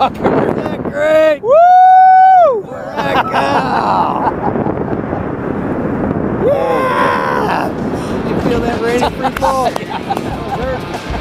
motherfucker. Isn't that great? Woo! yeah! You feel that ready free fall? yeah.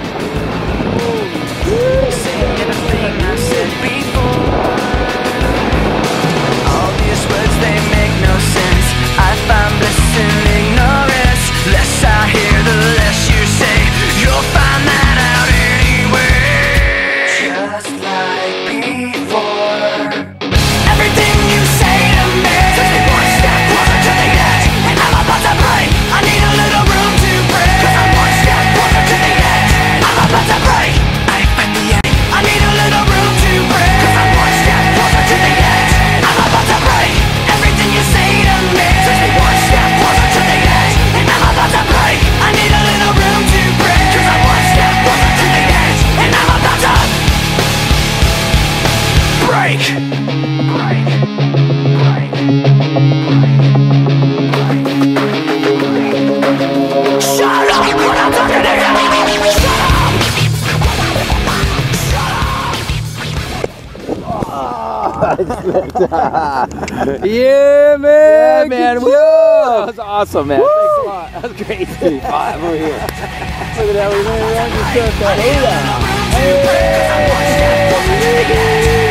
break. Shut up I'm talking yeah, man. Yeah, man. Woo! That was awesome, man. Woo! Thanks a lot. That was great. Over here. Look at that. We're going around. Hey! hey.